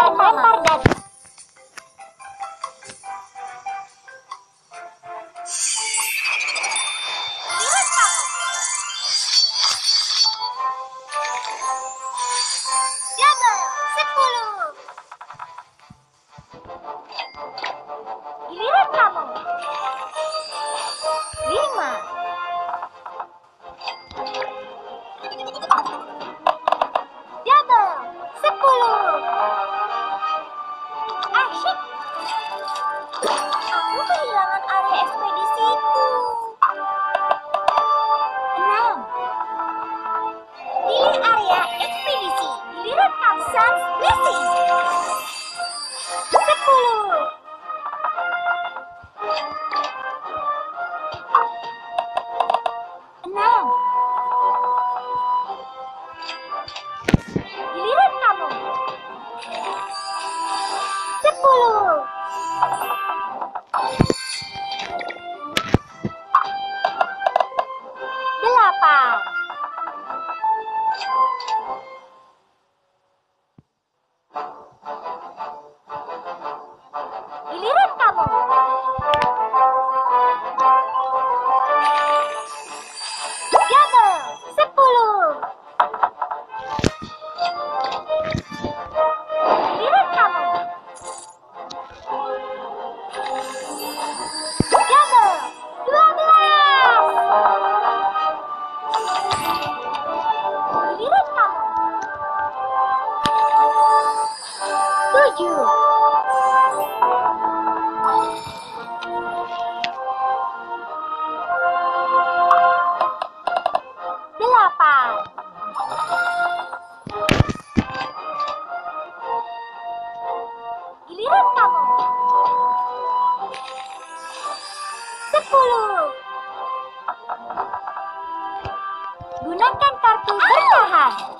Tamam abla. setuju. Delapan. Gunakan kartu bertahan.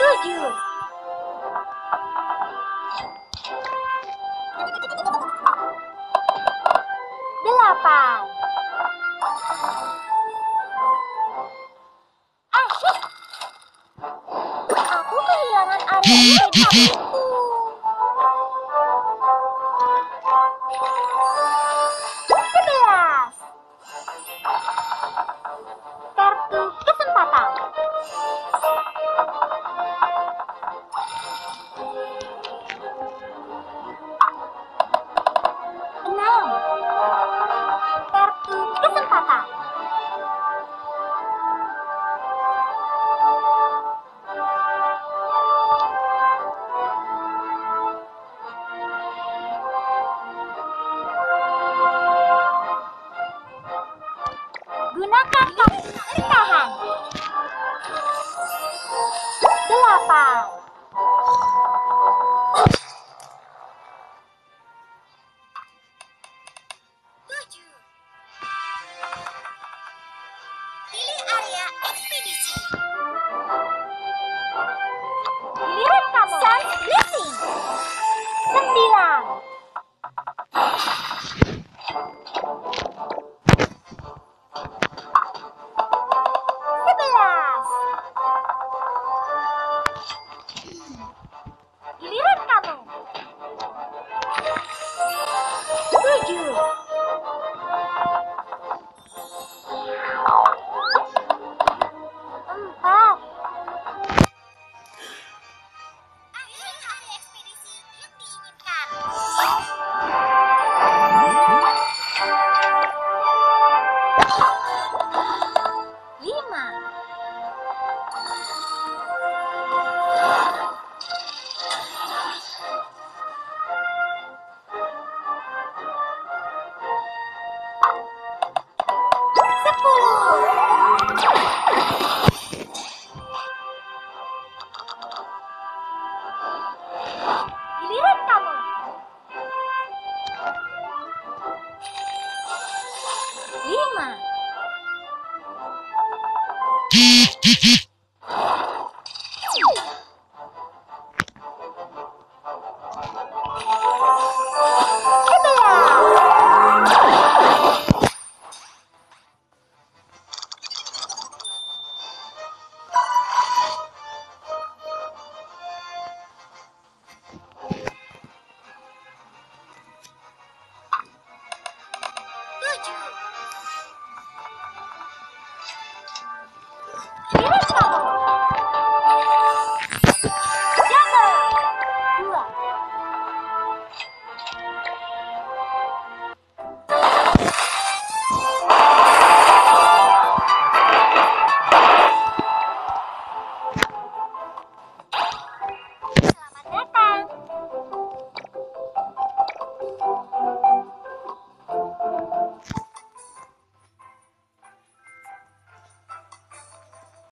Setuju. Delapan. Asyik. Aku kehilangan area. 对啦。Kaç. Yine çal.